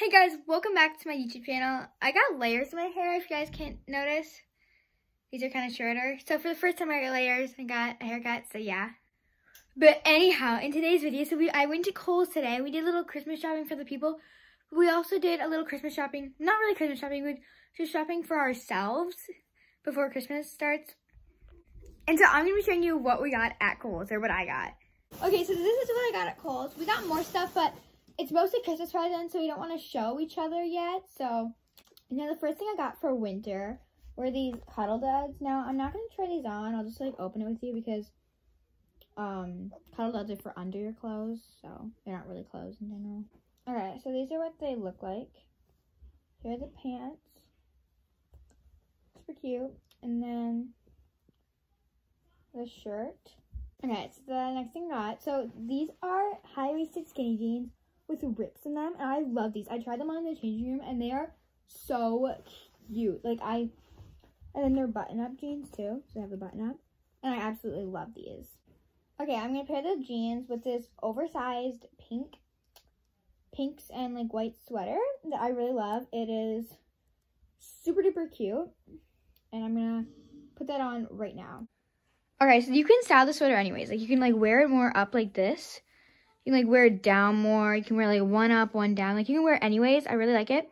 Hey guys, welcome back to my YouTube channel. I got layers in my hair if you guys can't notice. These are kind of shorter. So for the first time I got layers, I got a haircut, so yeah. But anyhow, in today's video, so we I went to Kohl's today. We did a little Christmas shopping for the people. We also did a little Christmas shopping, not really Christmas shopping, we just shopping for ourselves before Christmas starts. And so I'm going to be showing you what we got at Kohl's, or what I got. Okay, so this is what I got at Kohl's. We got more stuff, but it's mostly Christmas presents, so we don't want to show each other yet. So, you know, the first thing I got for winter were these Cuddl Duds. Now, I'm not going to try these on. I'll just, like, open it with you because um, Cuddl Duds are for under your clothes, so they're not really clothes in general. Alright, so these are what they look like. Here are the pants. Super cute. And then the shirt. Okay, so the next thing I got, so these are high-waisted skinny jeans with rips in them, and I love these. I tried them on in the changing room, and they are so cute. Like, I, and then they're button-up jeans, too, so they have a button-up, and I absolutely love these. Okay, I'm going to pair the jeans with this oversized pink, pinks and, like, white sweater that I really love. It is super duper cute, and I'm going to put that on right now. Okay, so you can style the sweater anyways. Like, you can, like, wear it more up like this, you can like wear it down more. You can wear like one up, one down. Like you can wear anyways. I really like it.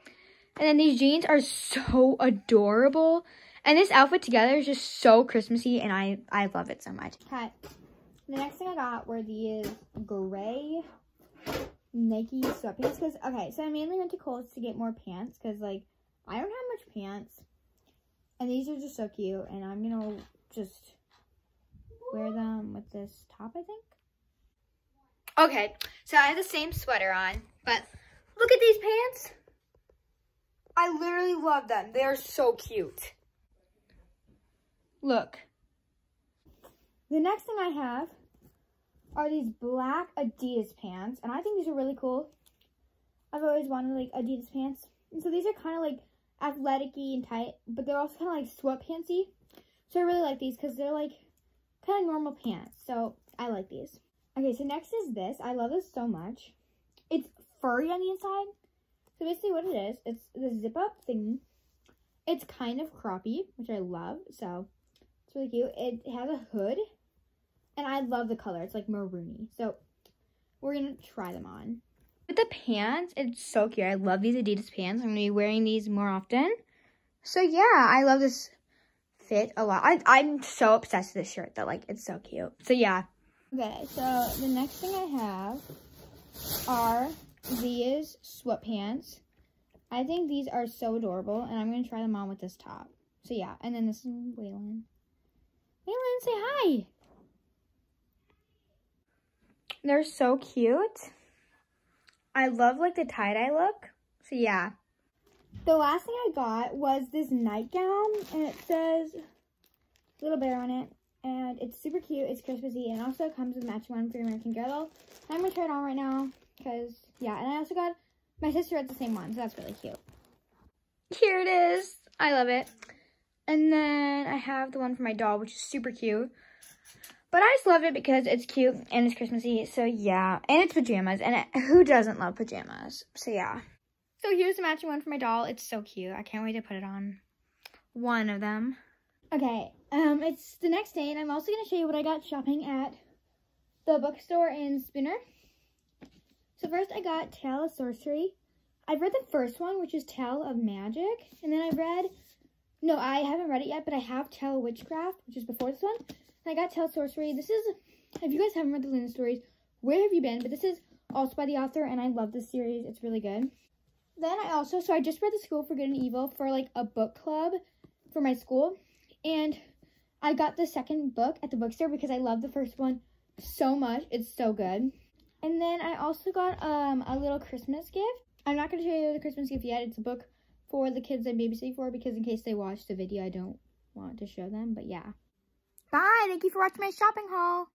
And then these jeans are so adorable. And this outfit together is just so Christmassy and I, I love it so much. Okay. The next thing I got were these gray Nike sweatpants. Because, okay, so I mainly went to Kohl's to get more pants. Because, like, I don't have much pants. And these are just so cute. And I'm going to just wear them with this top, I think. Okay, so I have the same sweater on, but look at these pants. I literally love them. They are so cute. Look. The next thing I have are these black Adidas pants, and I think these are really cool. I've always wanted like Adidas pants. And so these are kind of like athletic and tight, but they're also kind of like sweatpantsy. So I really like these because they're like kind of normal pants. So I like these. Okay, so next is this. I love this so much. It's furry on the inside. So basically what it is, it's the zip up thing. It's kind of croppy, which I love. So it's really cute. It has a hood. And I love the color. It's like maroony. So we're going to try them on. With the pants, it's so cute. I love these Adidas pants. I'm going to be wearing these more often. So yeah, I love this fit a lot. I, I'm so obsessed with this shirt that like it's so cute. So yeah. Okay, so the next thing I have are Zia's sweatpants. I think these are so adorable, and I'm going to try them on with this top. So yeah, and then this is Waylon. Waylon, say hi! They're so cute. I love like the tie-dye look. So yeah. The last thing I got was this nightgown, and it says Little Bear on it and it's super cute. It's Christmassy, and also comes with matching one for American Girl. I'm gonna try it on right now because yeah, and I also got my sister had the same one, so that's really cute. Here it is. I love it. And then I have the one for my doll, which is super cute. But I just love it because it's cute and it's Christmassy. So yeah, and it's pajamas, and it, who doesn't love pajamas? So yeah. So here's the matching one for my doll. It's so cute. I can't wait to put it on one of them. Okay, um, it's the next day, and I'm also going to show you what I got shopping at the bookstore in Spooner. So first I got Tale of Sorcery. I've read the first one, which is Tale of Magic, and then I read, no, I haven't read it yet, but I have Tale of Witchcraft, which is before this one. And I got Tale of Sorcery. This is, if you guys haven't read the Land of Stories, where have you been? But this is also by the author, and I love this series. It's really good. Then I also, so I just read The School for Good and Evil for like a book club for my school. And I got the second book at the bookstore because I love the first one so much. It's so good. And then I also got um, a little Christmas gift. I'm not going to show you the Christmas gift yet. It's a book for the kids I'm babysitting for because in case they watch the video, I don't want to show them. But yeah. Bye. Thank you for watching my shopping haul.